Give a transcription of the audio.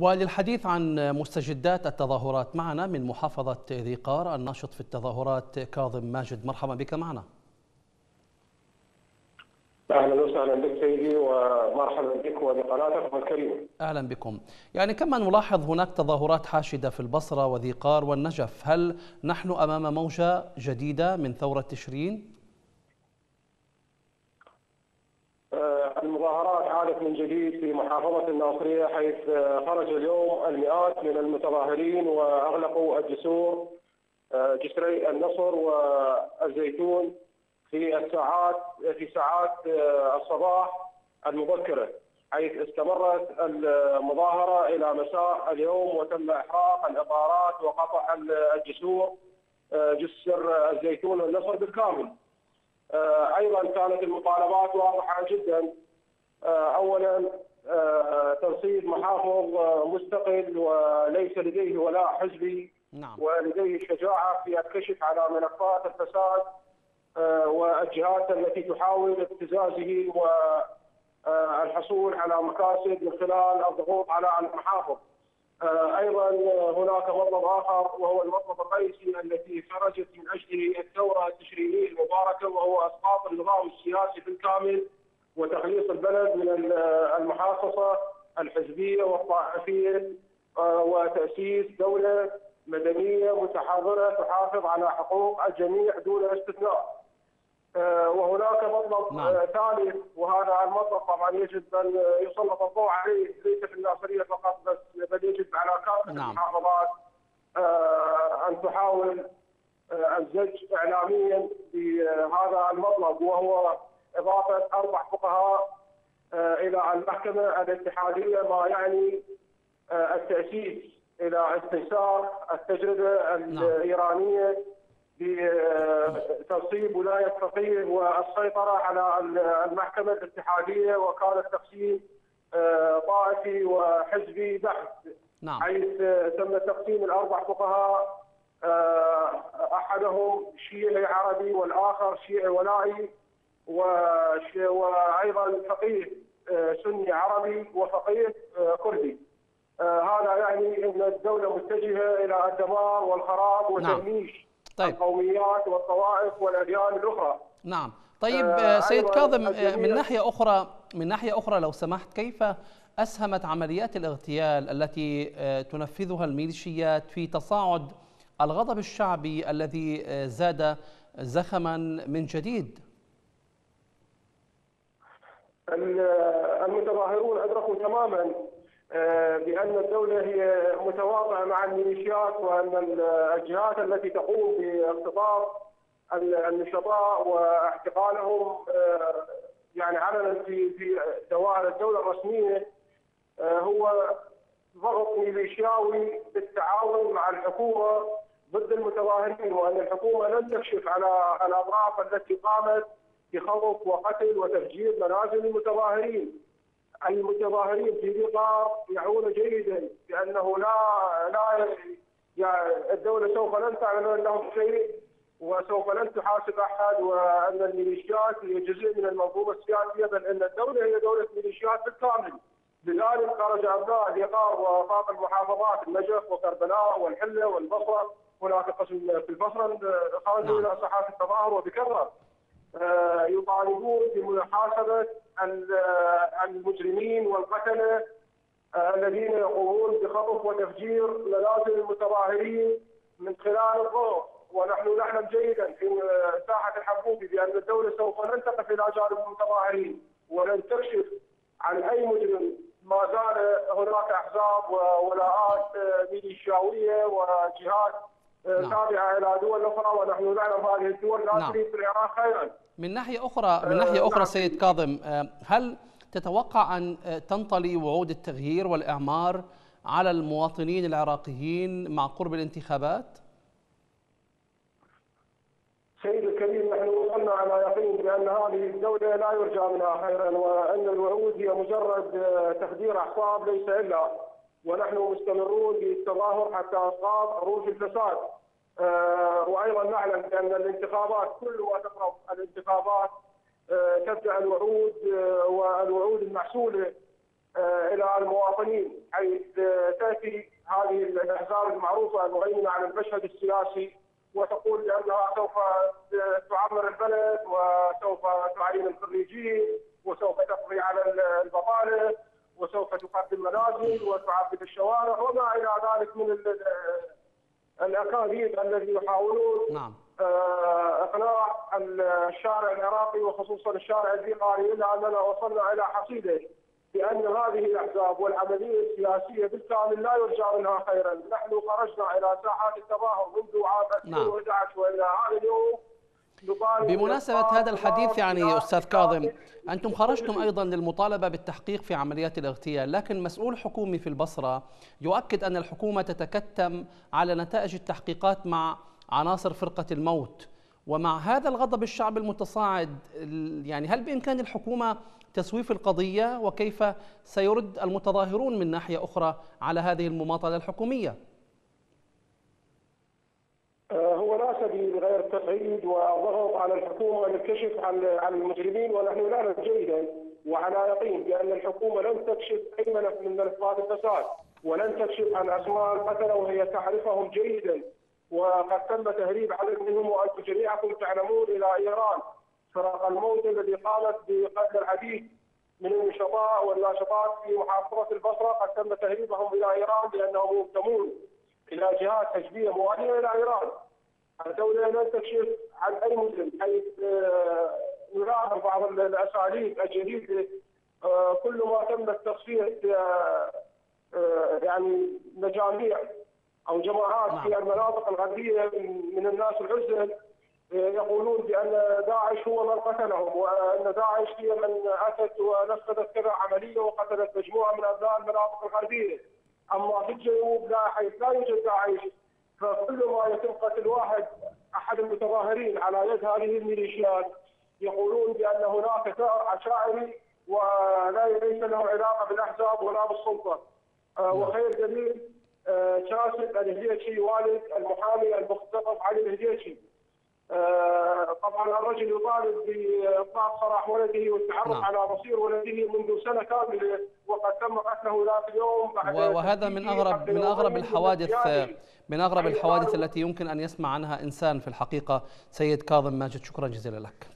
وللحديث عن مستجدات التظاهرات معنا من محافظة ذي قار الناشط في التظاهرات كاظم ماجد مرحبا بك معنا أهلا وسهلا بك سيدي ومرحبا بك وبقناتكم الكريمة. أهلا بكم. يعني كما نلاحظ هناك تظاهرات حاشدة في البصرة وذي قار والنجف، هل نحن أمام موجة جديدة من ثورة تشرين؟ آه، المظاهرات عادت من جديد في محافظة الناصرية حيث خرج اليوم المئات من المتظاهرين وأغلقوا الجسور جسري النصر والزيتون في الساعات في ساعات الصباح المبكرة حيث استمرت المظاهرة إلى مساء اليوم وتم إحراق الإطارات وقطع الجسور جسر الزيتون والنصر بالكامل. أيضا كانت المطالبات واضحة جدا اولا تنصيب محافظ مستقل وليس لديه ولاء حزبي نعم. ولديه شجاعة في الكشف على ملفات الفساد آه، والجهات التي تحاول ابتزازه والحصول على مكاسب من خلال الضغوط على المحافظ. آه، أيضا هناك مطلب آخر وهو المطلب الرئيسي التي خرجت من أجله الثورة التشريعيه المباركة وهو إسقاط النظام السياسي بالكامل وتخليص البلد من المحاصصة الحزبية والطائفية آه، وتأسيس دولة مدنية متحضرة تحافظ على حقوق الجميع دون استثناء. آه، وهناك مطلب نعم. آه، ثالث وهذا المطلب طبعا يجب أن يسلط الضوء عليه ليس في الناصرية فقط بس بل يجب على كافة نعم. المحافظات أن تحاول الزج اعلاميا بهذا المطلب وهو إضافة أربع فقهاء إلى المحكمة الاتحادية ما يعني التأسيس إلى استيسار التجربة. الإيرانية بتنصيب ولاية فقيه والسيطرة على المحكمة الاتحادية وكان التقسيم آه، طائفي وحزبي بحت نعم. حيث تم تقسيم الأربع فقهاء آه، أحدهم شيعي عربي والآخر شيعي ولائي وأيضا فقيه آه، سني عربي وفقيه كردي. هذا يعني إن الدولة متجهة إلى الدمار والخراب وتهميش نعم. طيب. القوميات والطوائف والأديان الأخرى نعم طيب آه سيد كاظم آه، من ناحية أخرى من ناحية أخرى لو سمحت كيف أسهمت عمليات الاغتيال التي آه تنفذها الميليشيات في تصاعد الغضب الشعبي الذي آه زاد زخما من جديد المتظاهرون أدركوا تماما آه، بأن الدولة هي متواطئه مع الميليشيات وأن الجهات التي تقوم باختطاف النشطاء واعتقالهم آه، يعني علنا في في دوائر الدولة الرسمية آه، هو ضغط ميليشياوي بالتعاون مع الحكومة ضد المتظاهرين وأن الحكومة لن تكشف على الأطراف التي قامت بخوف وقتل وتفجير منازل المتظاهرين المتظاهرين في قطار يعون جيدا بانه لا لا يعني الدولة سوف لن تعلن لهم شيء وسوف لن تحاسب أحد وأن الميليشيات هي جزء من المنظومة السياسية بل إن الدولة هي دولة ميليشيات بالكامل. لذلك خرج أبناء اليقار وباقي المحافظات النجف وكربلاء والحلة والبصرة هناك قسم في البصرة خرجوا نعم. إلى ساحات التظاهر وبكثره آه، يطالبون بمحاسبة المجرمين والقتلة آه، الذين يقومون بخطف وتفجير منازل المتظاهرين من خلال الضوء ونحن نعلم جيدا في ساحة الحبوبي بأن الدولة سوف لن تقف إلى جانب المتظاهرين ولن تكشف عن أي مجرم ما زال هناك أحزاب وولاءات ميليشياوية وجهات. تابعه إلى دول أخرى ونحن نعلم هذه الدول لا نعم. تريد في العراق خيرا من ناحية أخرى من ناحية أخرى نعم. سيد كاظم آه، هل تتوقع أن آه، تنطلي وعود التغيير والإعمار على المواطنين العراقيين مع قرب الانتخابات؟ سيدي الكريم نحن وصلنا على يقين بأن هذه الدولة لا يرجى منها خيرا وأن الوعود هي مجرد آه، تخدير اعصاب ليس إلا ونحن مستمرون بالتظاهر حتى اسقاط عروش الفساد آه، وأيضا نعلم بأن الانتخابات كل ما تقرب الانتخابات آه، تبدا الوعود آه، والوعود المحسوله إلى المواطنين حيث تأتي هذه الأحزاب المعروفة المهيمنة على المشهد السياسي وتقول بأنها سوف تعمر البلد وسوف تعين الخريجين وسوف تقضي على البطالة وسوف تقدم منازل وتعبد الشوارع وما إلى ذلك من الأكاذيب الذي يحاولون نعم إقناع الشارع العراقي وخصوصا الشارع البيقاري الا أننا وصلنا إلى حصيله بأن هذه الأحزاب والعملية السياسية بالكامل لا يرجى منها خيرا، نحن خرجنا إلى ساحات التظاهر منذ عام 2011 نعم. وإلى هذا اليوم بمناسبة هذا الحديث يعني أستاذ كاظم أنتم خرجتم أيضا للمطالبة بالتحقيق في عمليات الاغتيال لكن مسؤول حكومي في البصرة يؤكد أن الحكومة تتكتم على نتائج التحقيقات مع عناصر فرقة الموت ومع هذا الغضب الشعبي المتصاعد يعني هل بإمكان الحكومة تسويف القضية وكيف سيرد المتظاهرون من ناحية أخرى على هذه المماطلة الحكومية؟ هو لا سبيل غير التقعيد والضغط على الحكومة للكشف عن عن المجرمين ونحن نعلم جيدا وعلى يقين بأن الحكومة لن تكشف أي ملف من ملفات الفساد ولن تكشف عن أسماء القتله وهي تعرفهم جيدا. وقد تم تهريب عدد منهم وأنتم جميعكم تعلمون إلى إيران. فرق الموت الذي قامت بقتل العديد من النشطاء والناشطات في محافظة البصرة. قد تم تهريبهم إلى إيران لانهم ينتمون إلى جهات حزبيه مواليه إلى إيران. الدولة لن تكشف عن أي مسلم حيث نلاحظ بعض الأساليب الجديده كل ما تم التصفيه يعني مجاميع أو جماعات نعم. في المناطق الغربية من الناس العزل يقولون بأن داعش هو من قتلهم وأن داعش هي من أتت ونفذت كذا عملية وقتلت مجموعة من أبناء المناطق الغربية. أما في الجنوب لا حيث لا يوجد داعش فكل ما يتم قتل واحد أحد المتظاهرين على يد هذه الميليشيات يقولون بأن هناك ثار عشائري ولا ليس له علاقة بالأحزاب ولا بالسلطة. وخير دليل شاسد الهديتشي والد المحامي المختطف علي الهديتشي طبعا الرجل يطالب بإطلاق سراح ولده والتعرف نعم. على مصير ولده منذ سنة كاملة وقد تم قتله ذاك اليوم وهذا من اغرب من أغرب الحوادث من أغرب الحوادث التي يمكن أن يسمع عنها إنسان في الحقيقة سيد كاظم ماجد شكرا جزيلا لك